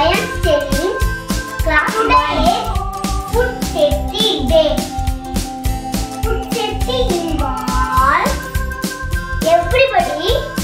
I am studying class today. Food safety day. Food safety involves everybody